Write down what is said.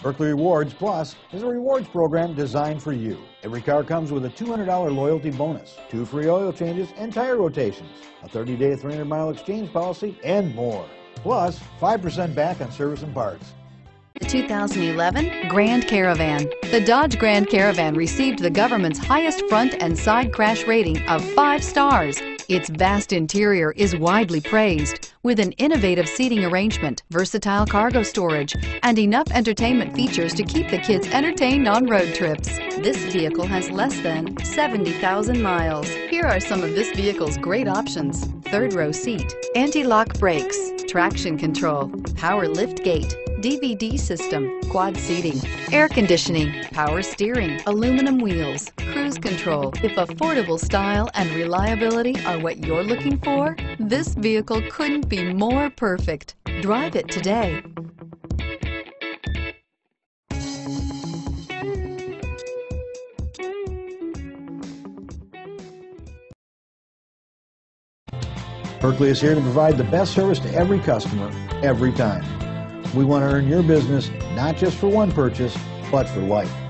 Buerkle Rewards Plus is a rewards program designed for you. Every car comes with a $200 loyalty bonus, two free oil changes and tire rotations, a 30-day 300-mile exchange policy, and more. Plus, 5% back on service and parts. The 2011 Grand Caravan. The Dodge Grand Caravan received the government's highest front and side crash rating of five stars. Its vast interior is widely praised, with an innovative seating arrangement, versatile cargo storage, and enough entertainment features to keep the kids entertained on road trips. This vehicle has less than 70,000 miles. Here are some of this vehicle's great options. Third row seat, anti-lock brakes, traction control, power lift gate, DVD system, quad seating, air conditioning, power steering, aluminum wheels, cruise control. If affordable style and reliability are what you're looking for, this vehicle couldn't be more perfect. Drive it today. Buerkle is here to provide the best service to every customer, every time. We want to earn your business not just for one purchase, but for life.